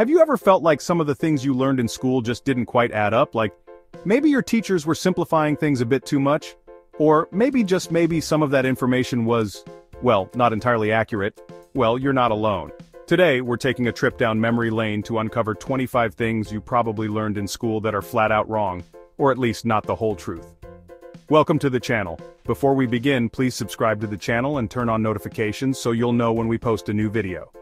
Have you ever felt like some of the things you learned in school just didn't quite add up, like, maybe your teachers were simplifying things a bit too much? Or maybe just maybe some of that information was, well, not entirely accurate? Well, you're not alone. Today, we're taking a trip down memory lane to uncover 25 things you probably learned in school that are flat out wrong, or at least not the whole truth. Welcome to the channel. Before we begin, please subscribe to the channel and turn on notifications so you'll know when we post a new video.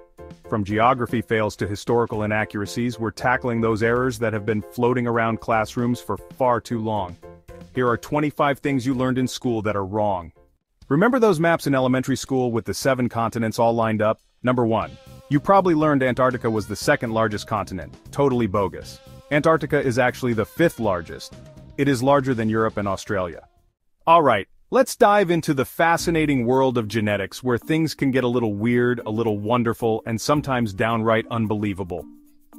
From geography fails to historical inaccuracies, we're tackling those errors that have been floating around classrooms for far too long. Here are 25 things you learned in school that are wrong. Remember those maps in elementary school with the seven continents all lined up? Number 1. You probably learned Antarctica was the second largest continent, totally bogus. Antarctica is actually the fifth largest. It is larger than Europe and Australia. Alright, let's dive into the fascinating world of genetics where things can get a little weird, a little wonderful, and sometimes downright unbelievable.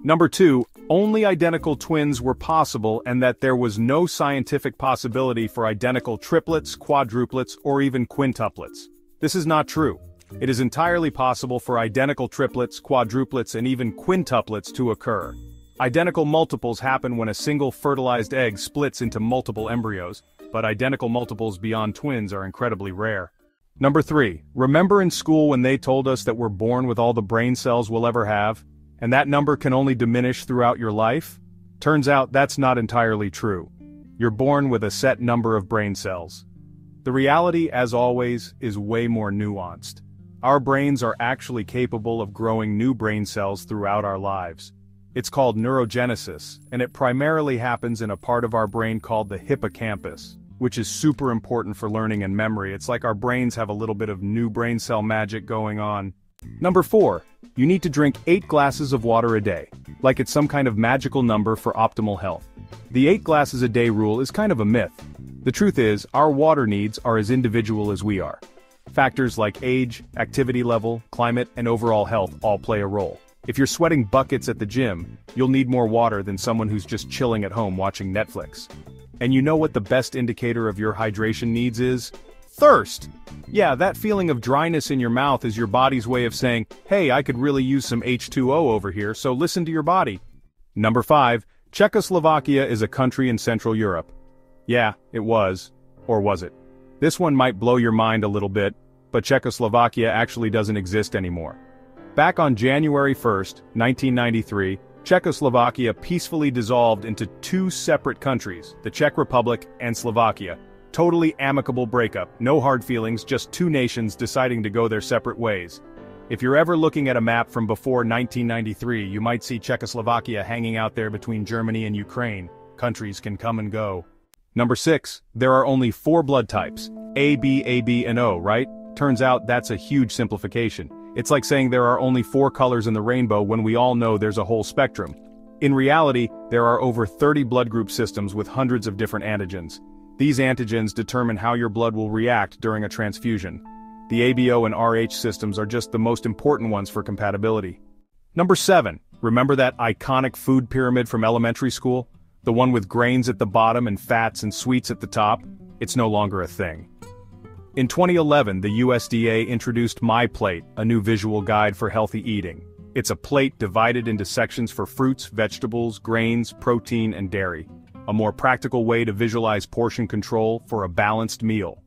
Number 2, only identical twins were possible and that there was no scientific possibility for identical triplets, quadruplets, or even quintuplets. This is not true. It is entirely possible for identical triplets, quadruplets, and even quintuplets to occur. Identical multiples happen when a single fertilized egg splits into multiple embryos, but identical multiples beyond twins are incredibly rare. Number 3. Remember in school when they told us that we're born with all the brain cells we'll ever have, and that number can only diminish throughout your life? Turns out that's not entirely true. You're born with a set number of brain cells. The reality, as always, is way more nuanced. Our brains are actually capable of growing new brain cells throughout our lives. It's called neurogenesis, and it primarily happens in a part of our brain called the hippocampus, which is super important for learning and memory. It's like our brains have a little bit of new brain cell magic going on. Number 4. You need to drink 8 glasses of water a day, like it's some kind of magical number for optimal health. The 8 glasses a day rule is kind of a myth. The truth is, our water needs are as individual as we are. Factors like age, activity level, climate, and overall health all play a role. If you're sweating buckets at the gym, you'll need more water than someone who's just chilling at home watching Netflix. And you know what the best indicator of your hydration needs is? Thirst! Yeah, that feeling of dryness in your mouth is your body's way of saying, hey, I could really use some H2O over here, so listen to your body. Number 5. Czechoslovakia is a country in Central Europe. Yeah, it was. Or was it? This one might blow your mind a little bit, but Czechoslovakia actually doesn't exist anymore. Back on January 1, 1993, Czechoslovakia peacefully dissolved into two separate countries, the Czech Republic and Slovakia. Totally amicable breakup, no hard feelings, just two nations deciding to go their separate ways. If you're ever looking at a map from before 1993, you might see Czechoslovakia hanging out there between Germany and Ukraine. Countries can come and go. Number 6. There are only four blood types. A, B, AB, and O, right? Turns out that's a huge simplification. It's like saying there are only four colors in the rainbow when we all know there's a whole spectrum. In reality, there are over 30 blood group systems with hundreds of different antigens. These antigens determine how your blood will react during a transfusion. The ABO and RH systems are just the most important ones for compatibility. Number 7. Remember that iconic food pyramid from elementary school? The one with grains at the bottom and fats and sweets at the top? It's no longer a thing. In 2011, the USDA introduced MyPlate, a new visual guide for healthy eating. It's a plate divided into sections for fruits, vegetables, grains, protein, and dairy. A more practical way to visualize portion control for a balanced meal.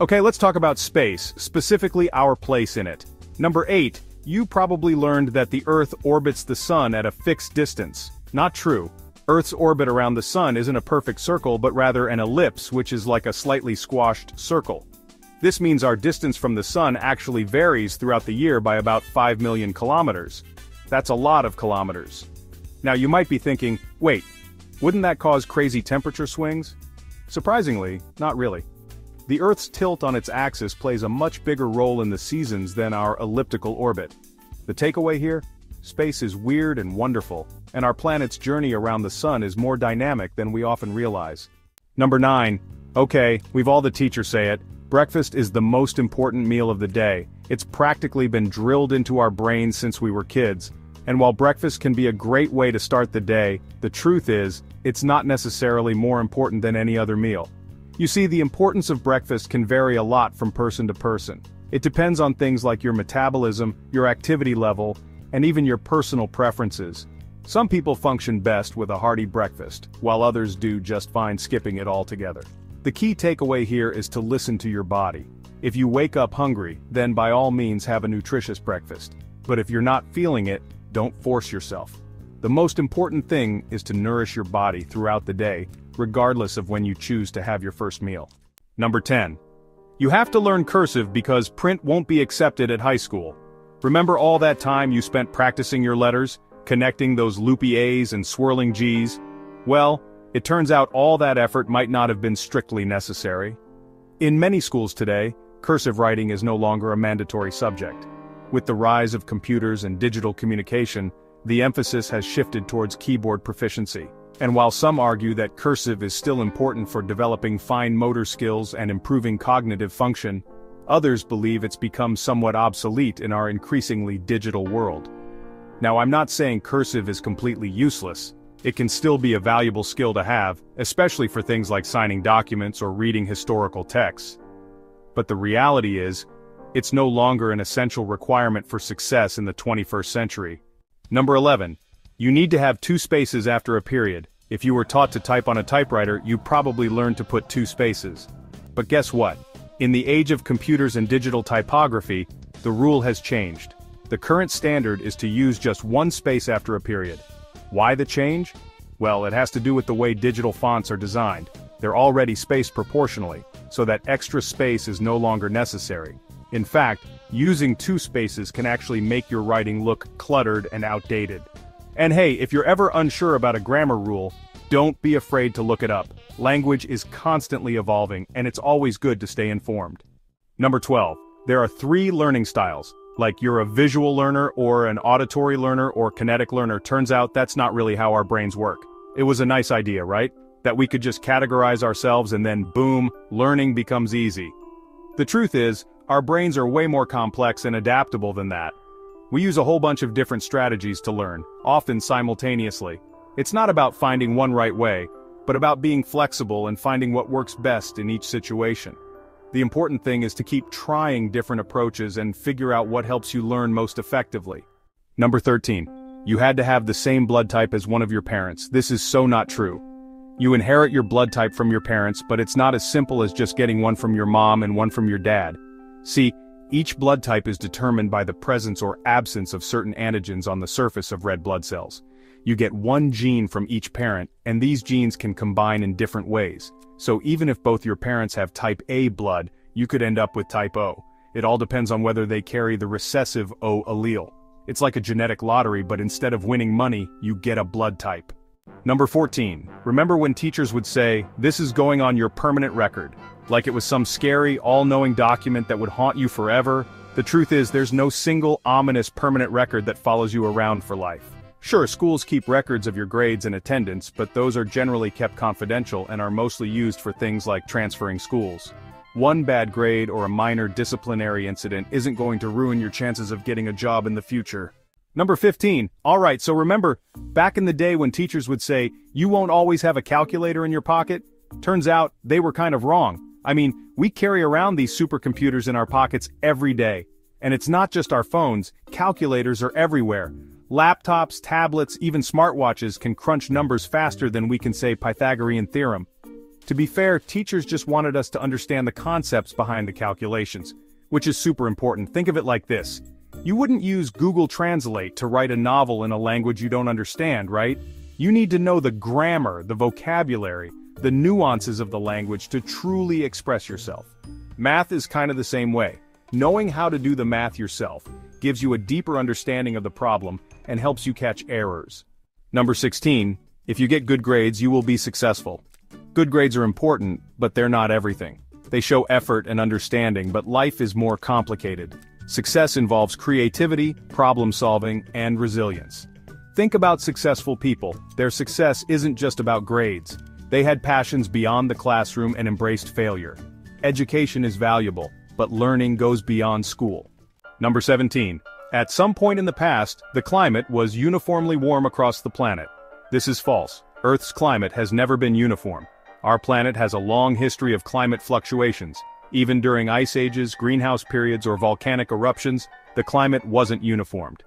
Okay, let's talk about space, specifically our place in it. Number 8. You probably learned that the Earth orbits the Sun at a fixed distance. Not true. Earth's orbit around the Sun isn't a perfect circle but rather an ellipse which is like a slightly squashed circle. This means our distance from the Sun actually varies throughout the year by about 5 million kilometers. That's a lot of kilometers. Now you might be thinking, wait, wouldn't that cause crazy temperature swings? Surprisingly, not really. The Earth's tilt on its axis plays a much bigger role in the seasons than our elliptical orbit. The takeaway here? Space is weird and wonderful, and our planet's journey around the sun is more dynamic than we often realize. Number 9. Okay, we've all the teachers say it, breakfast is the most important meal of the day. It's practically been drilled into our brains since we were kids. And while breakfast can be a great way to start the day, the truth is, it's not necessarily more important than any other meal. You see, the importance of breakfast can vary a lot from person to person. It depends on things like your metabolism, your activity level, and even your personal preferences. Some people function best with a hearty breakfast, while others do just fine skipping it altogether. The key takeaway here is to listen to your body. If you wake up hungry, then by all means have a nutritious breakfast. But if you're not feeling it, don't force yourself. The most important thing is to nourish your body throughout the day, regardless of when you choose to have your first meal. Number 10. You have to learn cursive because print won't be accepted at high school. Remember all that time you spent practicing your letters, connecting those loopy A's and swirling G's? Well, it turns out all that effort might not have been strictly necessary. In many schools today, cursive writing is no longer a mandatory subject. With the rise of computers and digital communication, the emphasis has shifted towards keyboard proficiency. And while some argue that cursive is still important for developing fine motor skills and improving cognitive function, others believe it's become somewhat obsolete in our increasingly digital world. Now I'm not saying cursive is completely useless, it can still be a valuable skill to have, especially for things like signing documents or reading historical texts. But the reality is, it's no longer an essential requirement for success in the 21st century. Number 11. You need to have two spaces after a period. If you were taught to type on a typewriter, you probably learned to put two spaces. But guess what? In the age of computers and digital typography, the rule has changed. The current standard is to use just one space after a period. Why the change? Well, it has to do with the way digital fonts are designed. They're already spaced proportionally, so that extra space is no longer necessary. In fact, using two spaces can actually make your writing look cluttered and outdated. And hey, if you're ever unsure about a grammar rule, don't be afraid to look it up. Language is constantly evolving, and it's always good to stay informed. Number 12. There are three learning styles, like you're a visual learner or an auditory learner or kinetic learner, turns out that's not really how our brains work. It was a nice idea, right? That we could just categorize ourselves and then boom, learning becomes easy. The truth is, our brains are way more complex and adaptable than that. We use a whole bunch of different strategies to learn, often simultaneously. It's not about finding one right way, but about being flexible and finding what works best in each situation. The important thing is to keep trying different approaches and figure out what helps you learn most effectively. Number 13. You had to have the same blood type as one of your parents. This is so not true. You inherit your blood type from your parents, but it's not as simple as just getting one from your mom and one from your dad. See, each blood type is determined by the presence or absence of certain antigens on the surface of red blood cells. You get one gene from each parent, and these genes can combine in different ways. So even if both your parents have type A blood, you could end up with type O. It all depends on whether they carry the recessive O allele. It's like a genetic lottery but instead of winning money, you get a blood type. Number 14. Remember when teachers would say, this is going on your permanent record. Like it was some scary, all-knowing document that would haunt you forever? The truth is there's no single ominous permanent record that follows you around for life. Sure, schools keep records of your grades and attendance, but those are generally kept confidential and are mostly used for things like transferring schools. One bad grade or a minor disciplinary incident isn't going to ruin your chances of getting a job in the future. Number 15. Alright, so remember, back in the day when teachers would say, you won't always have a calculator in your pocket, turns out they were kind of wrong. I mean, we carry around these supercomputers in our pockets every day. And it's not just our phones, calculators are everywhere. Laptops, tablets, even smartwatches can crunch numbers faster than we can say Pythagorean theorem. To be fair, teachers just wanted us to understand the concepts behind the calculations, which is super important. Think of it like this. You wouldn't use Google Translate to write a novel in a language you don't understand, right? You need to know the grammar, the vocabulary, the nuances of the language to truly express yourself. Math is kind of the same way. Knowing how to do the math yourself gives you a deeper understanding of the problem and helps you catch errors. Number 16. If you get good grades you will be successful. Good grades are important, but they're not everything. They show effort and understanding, but life is more complicated. Success involves creativity, problem solving, and resilience. Think about successful people. Their success isn't just about grades. They had passions beyond the classroom and embraced failure. Education is valuable, but learning goes beyond school. Number 17. At some point in the past, the climate was uniformly warm across the planet. This is false. Earth's climate has never been uniform. Our planet has a long history of climate fluctuations. Even during ice ages, greenhouse periods, or volcanic eruptions, the climate wasn't uniformed.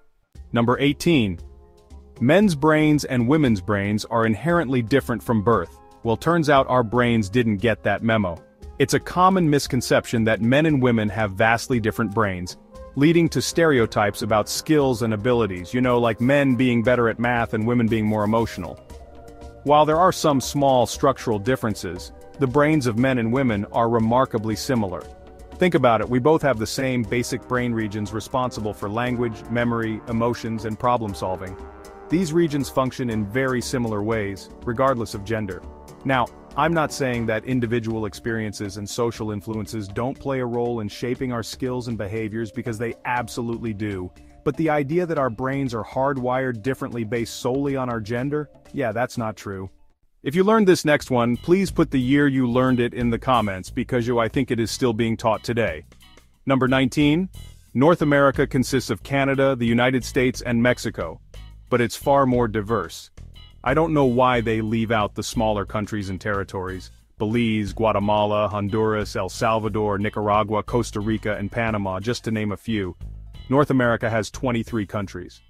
Number 18. Men's brains and women's brains are inherently different from birth. Well turns out our brains didn't get that memo. It's a common misconception that men and women have vastly different brains, leading to stereotypes about skills and abilities, you know like men being better at math and women being more emotional. While there are some small structural differences, the brains of men and women are remarkably similar. Think about it, we both have the same basic brain regions responsible for language, memory, emotions, and problem solving. These regions function in very similar ways, regardless of gender. Now, I'm not saying that individual experiences and social influences don't play a role in shaping our skills and behaviors because they absolutely do. But the idea that our brains are hardwired differently based solely on our gender? Yeah, that's not true. If you learned this next one, please put the year you learned it in the comments because you I think it is still being taught today. Number 19. North America consists of Canada, the United States, and Mexico. But it's far more diverse. I don't know why they leave out the smaller countries and territories. Belize, Guatemala, Honduras, El Salvador, Nicaragua, Costa Rica, and Panama, just to name a few. North America has 23 countries.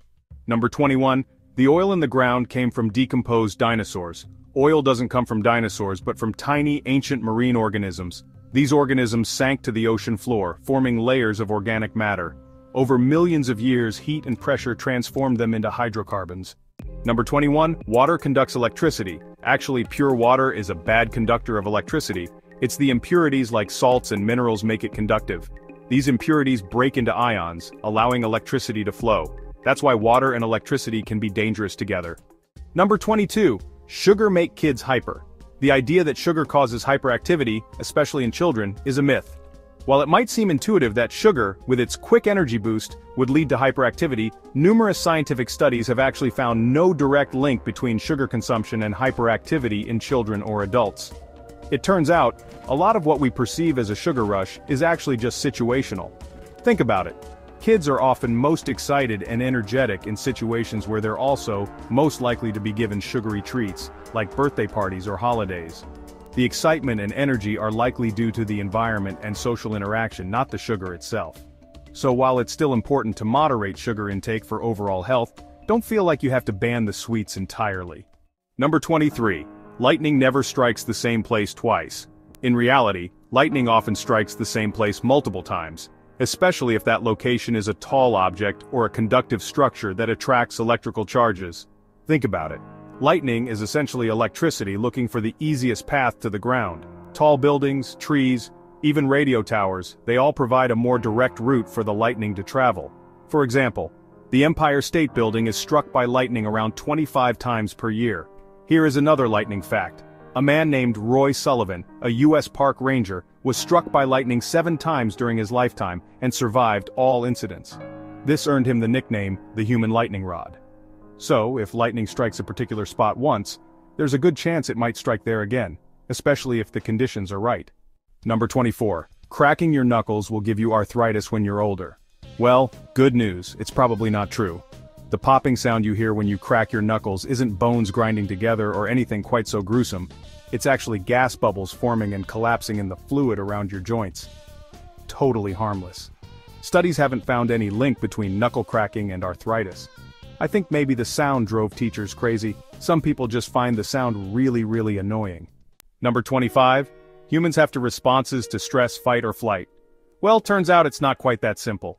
Number 21, the oil in the ground came from decomposed dinosaurs. Oil doesn't come from dinosaurs but from tiny ancient marine organisms. These organisms sank to the ocean floor, forming layers of organic matter. Over millions of years heat and pressure transformed them into hydrocarbons. Number 21, water conducts electricity. Actually pure water is a bad conductor of electricity. It's the impurities like salts and minerals make it conductive. These impurities break into ions, allowing electricity to flow. That's why water and electricity can be dangerous together. Number 22, sugar make kids hyper. The idea that sugar causes hyperactivity, especially in children, is a myth. While it might seem intuitive that sugar, with its quick energy boost, would lead to hyperactivity, numerous scientific studies have actually found no direct link between sugar consumption and hyperactivity in children or adults. It turns out, a lot of what we perceive as a sugar rush is actually just situational. Think about it. Kids are often most excited and energetic in situations where they're also most likely to be given sugary treats, like birthday parties or holidays. The excitement and energy are likely due to the environment and social interaction not the sugar itself. So while it's still important to moderate sugar intake for overall health, don't feel like you have to ban the sweets entirely. Number 23. Lightning never strikes the same place twice. In reality, lightning often strikes the same place multiple times, especially if that location is a tall object or a conductive structure that attracts electrical charges. Think about it. Lightning is essentially electricity looking for the easiest path to the ground. Tall buildings, trees, even radio towers, they all provide a more direct route for the lightning to travel. For example, the Empire State Building is struck by lightning around 25 times per year. Here is another lightning fact. A man named Roy Sullivan, a U.S. park ranger, was struck by lightning seven times during his lifetime and survived all incidents. This earned him the nickname, the Human Lightning Rod. So, if lightning strikes a particular spot once, there's a good chance it might strike there again, especially if the conditions are right. Number 24. Cracking your knuckles will give you arthritis when you're older. Well, good news, it's probably not true. The popping sound you hear when you crack your knuckles isn't bones grinding together or anything quite so gruesome. It's actually gas bubbles forming and collapsing in the fluid around your joints. Totally harmless. Studies haven't found any link between knuckle cracking and arthritis. I think maybe the sound drove teachers crazy, some people just find the sound really really annoying. Number 25. Humans have two responses to stress fight or flight. Well turns out it's not quite that simple.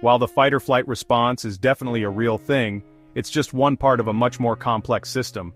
While the fight or flight response is definitely a real thing, it's just one part of a much more complex system.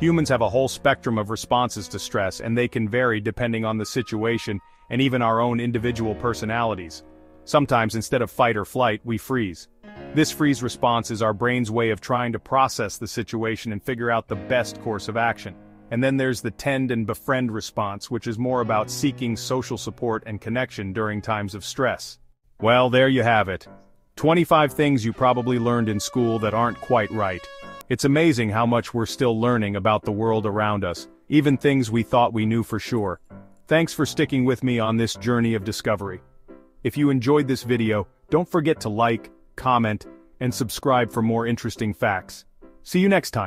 Humans have a whole spectrum of responses to stress and they can vary depending on the situation and even our own individual personalities. Sometimes instead of fight or flight, we freeze. This freeze response is our brain's way of trying to process the situation and figure out the best course of action. And then there's the tend and befriend response, which is more about seeking social support and connection during times of stress. Well, there you have it. 25 things you probably learned in school that aren't quite right. It's amazing how much we're still learning about the world around us, even things we thought we knew for sure. Thanks for sticking with me on this journey of discovery. If you enjoyed this video, don't forget to like, comment, and subscribe for more interesting facts. See you next time.